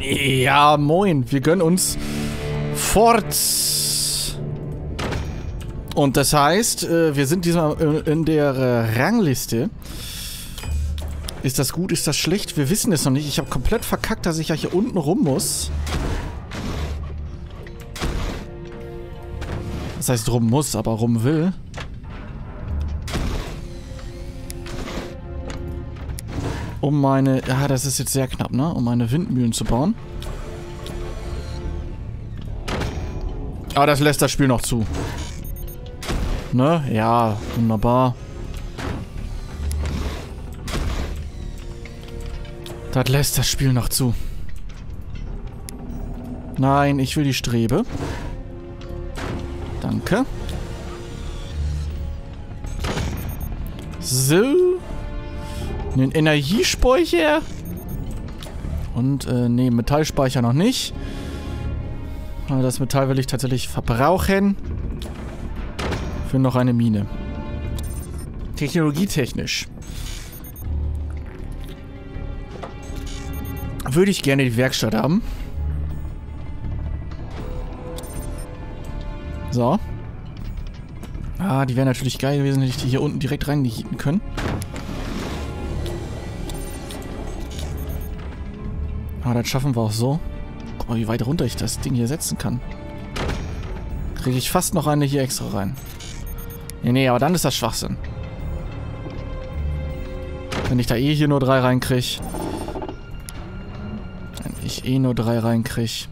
Ja, moin. Wir gönnen uns fort. Und das heißt, äh, wir sind diesmal in der äh, Rangliste. Ist das gut, ist das schlecht? Wir wissen es noch nicht. Ich habe komplett verkackt, dass ich ja hier unten rum muss. Das heißt rum muss, aber rum will. Um meine... Ja, das ist jetzt sehr knapp, ne? Um meine Windmühlen zu bauen. Aber das lässt das Spiel noch zu. Ne? Ja, wunderbar. Das lässt das Spiel noch zu. Nein, ich will die Strebe. Danke. So. Den Energiespeicher. Und, äh, nee, Metallspeicher noch nicht. Das Metall will ich tatsächlich verbrauchen. Für noch eine Mine. Technologietechnisch. Würde ich gerne die Werkstatt haben. So. Ah, die wäre natürlich geil gewesen, hätte ich die hier unten direkt reinhieten können. Aber das schaffen wir auch so. Guck mal, wie weit runter ich das Ding hier setzen kann. Kriege ich fast noch eine hier extra rein. Nee, nee, aber dann ist das Schwachsinn. Wenn ich da eh hier nur drei reinkriege. Wenn ich eh nur drei reinkriege.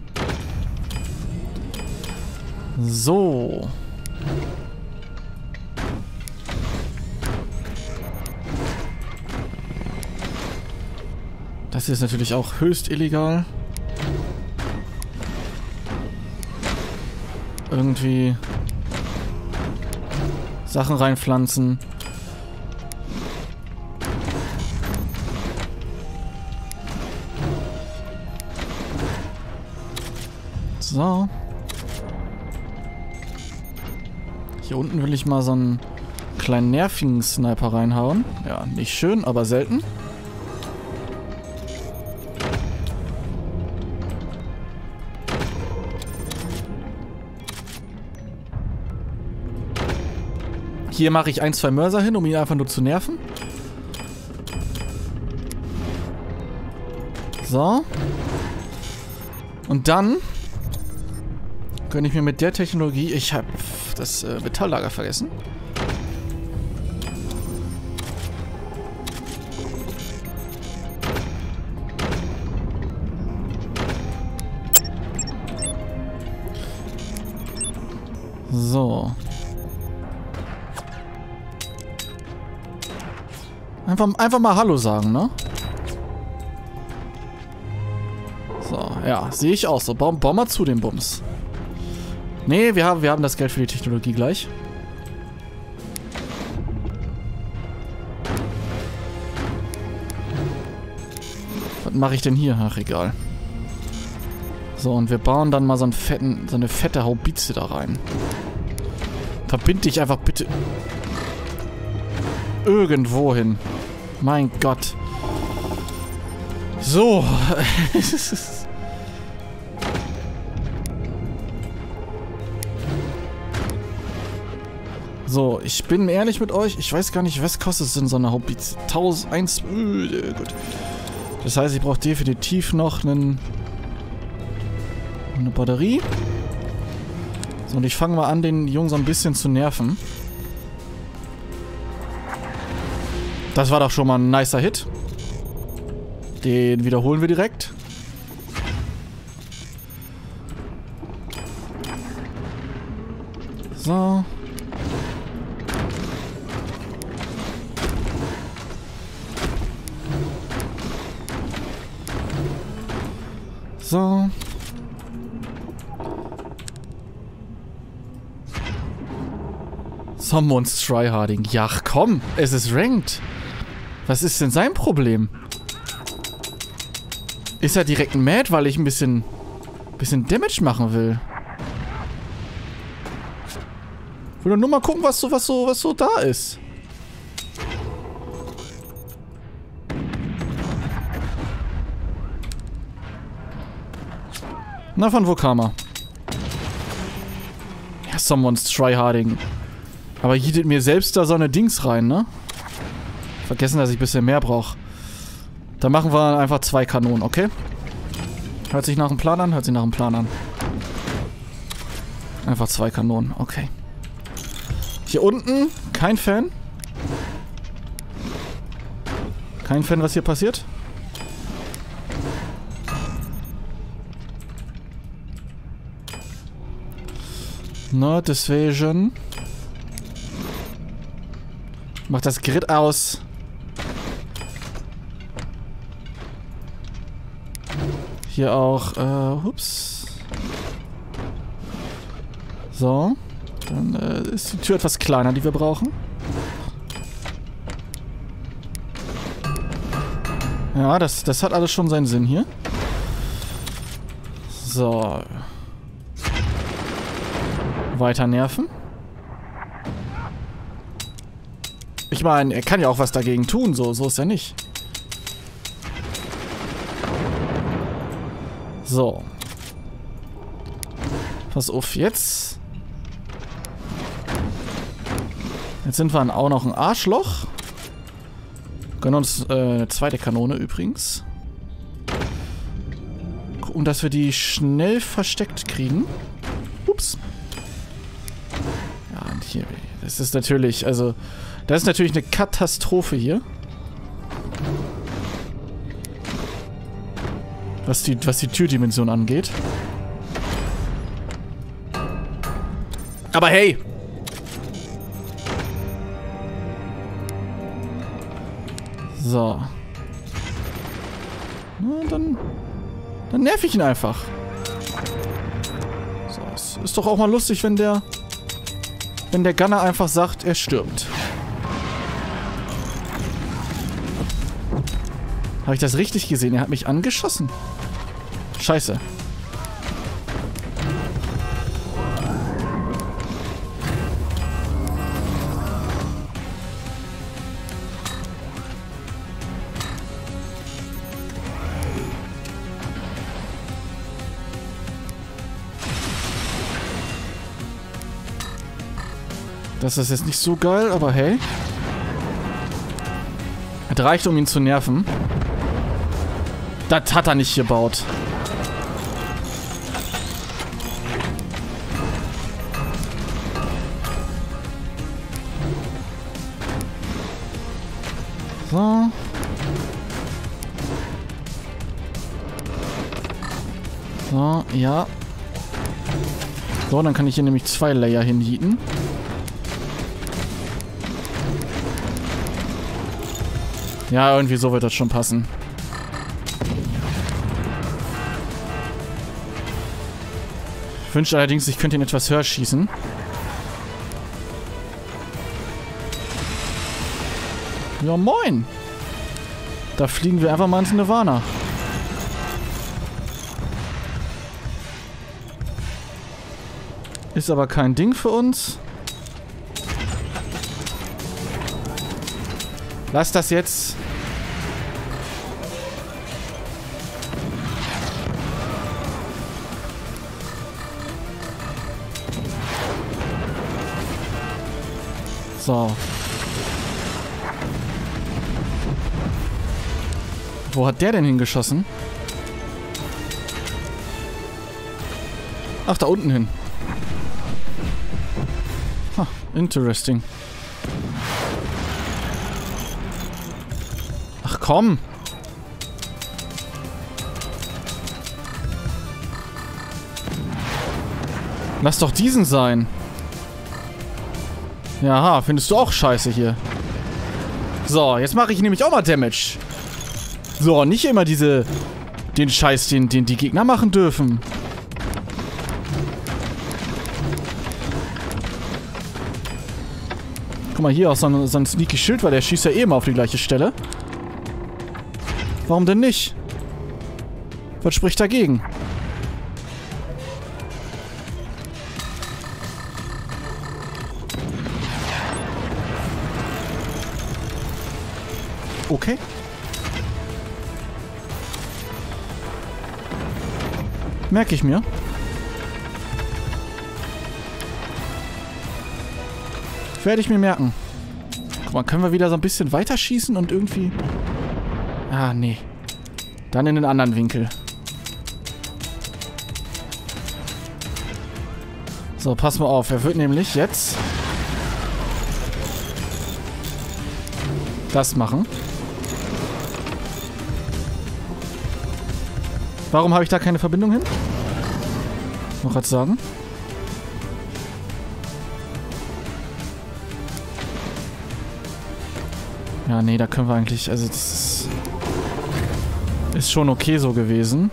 So. Das ist natürlich auch höchst illegal. Irgendwie Sachen reinpflanzen. So. Hier unten will ich mal so einen kleinen nervigen Sniper reinhauen. Ja, nicht schön, aber selten. Hier mache ich ein, zwei Mörser hin, um ihn einfach nur zu nerven. So. Und dann gönne ich mir mit der Technologie... Ich habe das äh, Metalllager vergessen. Einfach, einfach mal Hallo sagen, ne? So, ja, sehe ich auch so. Bauen, bauen wir zu den Bums. Nee, wir haben, wir haben das Geld für die Technologie gleich. Was mache ich denn hier? Ach, egal. So, und wir bauen dann mal so, einen fetten, so eine fette Haubitze da rein. Verbind dich einfach bitte irgendwo hin. Mein Gott. So. so, ich bin ehrlich mit euch. Ich weiß gar nicht, was kostet es denn so eine Haubitze? 1001. Äh, gut. Das heißt, ich brauche definitiv noch einen, eine Batterie. So, und ich fange mal an, den Jungen so ein bisschen zu nerven. Das war doch schon mal ein nicer Hit. Den wiederholen wir direkt. So. So. Someone's tryharding. Ja, komm, es ist ranked. Was ist denn sein Problem? Ist er direkt mad, weil ich ein bisschen, bisschen Damage machen will? Ich will nur mal gucken, was so, was so, was so da ist. Na, von wo kam er? Ja, someone's tryharding. Aber jietet mir selbst da so eine Dings rein, ne? Vergessen, dass ich ein bisschen mehr brauche. Dann machen wir einfach zwei Kanonen, okay? Hört sich nach einem Plan an? Hört sich nach einem Plan an. Einfach zwei Kanonen, okay. Hier unten, kein Fan. Kein Fan, was hier passiert. Na, deswegen... Mach das Grid aus. Hier auch, äh, ups. So. Dann äh, ist die Tür etwas kleiner, die wir brauchen. Ja, das, das hat alles schon seinen Sinn hier. So. Weiter nerven. Ich meine, er kann ja auch was dagegen tun, so, so ist er nicht. So. Pass auf, jetzt. Jetzt sind wir auch noch ein Arschloch. Gönnen uns äh, eine zweite Kanone übrigens. Gucken, dass wir die schnell versteckt kriegen. Ups. Ja, und hier. Das ist natürlich, also... Das ist natürlich eine Katastrophe hier. Was die, was die Türdimension angeht. Aber hey, So. Na, dann... Dann nerv ich ihn einfach. So, es ist doch auch mal lustig, wenn der... Wenn der Gunner einfach sagt, er stirbt. Habe ich das richtig gesehen? Er hat mich angeschossen. Scheiße. Das ist jetzt nicht so geil, aber hey. Es reicht, um ihn zu nerven. Das hat er nicht gebaut. So. So, ja. So, dann kann ich hier nämlich zwei Layer hinhieten. Ja, irgendwie so wird das schon passen. Ich wünsche allerdings, ich könnte ihn etwas höher schießen. Ja, moin. Da fliegen wir einfach mal ins Nirvana. Ist aber kein Ding für uns. Lass das jetzt. So. Wo hat der denn hingeschossen? Ach, da unten hin. Huh, interesting. Ach komm. Lass doch diesen sein. Ja, findest du auch scheiße hier. So, jetzt mache ich nämlich auch mal Damage. So, nicht immer diese... Den Scheiß, den, den die Gegner machen dürfen. Guck mal, hier auch so ein, so ein sneaky Schild, weil der schießt ja immer auf die gleiche Stelle. Warum denn nicht? Was spricht dagegen? Okay. Merke ich mir. Werde ich mir merken. Guck mal, können wir wieder so ein bisschen weiterschießen und irgendwie... Ah, nee. Dann in den anderen Winkel. So, pass mal auf. Er wird nämlich jetzt... Das machen. Warum habe ich da keine Verbindung hin? Noch was sagen? Ja, nee, da können wir eigentlich... Also, das ist... Ist schon okay so gewesen.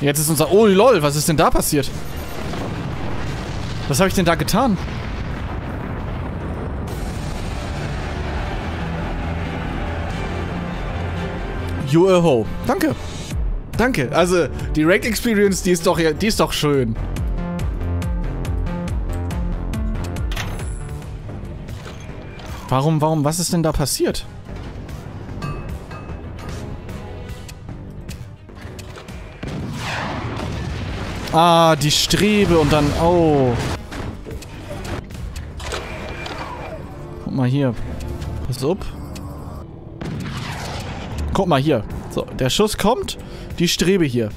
Jetzt ist unser... Oh, lol, was ist denn da passiert? Was habe ich denn da getan? You a ho. Danke. Danke. Also, die Ranked Experience, die ist doch, die ist doch schön. Warum, warum, was ist denn da passiert? Ah, die Strebe und dann, oh. Guck mal hier. Pass auf. Guck mal hier. So, der Schuss kommt. Die Strebe hier.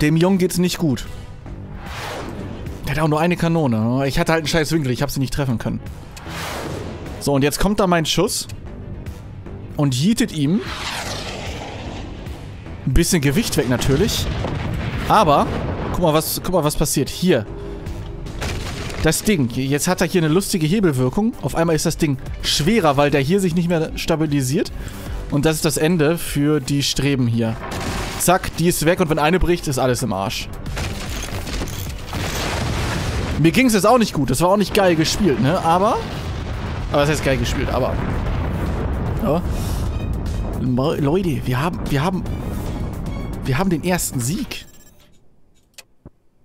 Dem Jungen geht's nicht gut. Der hat auch nur eine Kanone. Ich hatte halt einen scheiß Winkel. Ich habe sie nicht treffen können. So, und jetzt kommt da mein Schuss. Und jietet ihm ein bisschen Gewicht weg natürlich. Aber, guck mal, was, guck mal, was passiert. Hier das Ding, jetzt hat er hier eine lustige Hebelwirkung. Auf einmal ist das Ding schwerer, weil der hier sich nicht mehr stabilisiert. Und das ist das Ende für die Streben hier. Zack, die ist weg und wenn eine bricht, ist alles im Arsch. Mir ging es jetzt auch nicht gut. Das war auch nicht geil gespielt, ne? Aber... Aber was heißt geil gespielt? Aber... Ja. Leute, wir haben... Wir haben... Wir haben den ersten Sieg.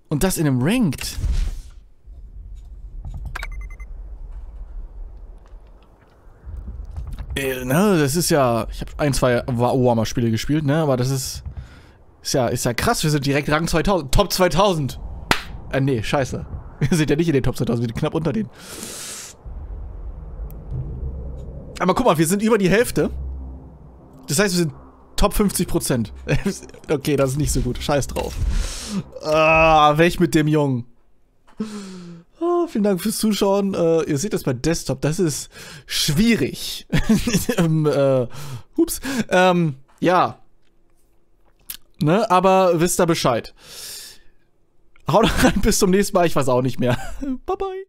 Und das in einem Ranked. Äh, ne, das ist ja. Ich habe ein, zwei Warhammer-Spiele gespielt, ne? Aber das ist. Ist ja, ist ja krass. Wir sind direkt Rang 2000. Top 2000. Äh, nee, scheiße. Wir sind ja nicht in den Top 2000, wir sind knapp unter denen. Aber guck mal, wir sind über die Hälfte. Das heißt, wir sind Top 50%. okay, das ist nicht so gut. Scheiß drauf. Ah, weg mit dem Jungen. Vielen Dank fürs Zuschauen. Äh, ihr seht das bei Desktop, das ist schwierig. ähm, äh, ups. Ähm, ja. Ne, aber wisst ihr Bescheid. Haut rein, bis zum nächsten Mal. Ich weiß auch nicht mehr. bye bye.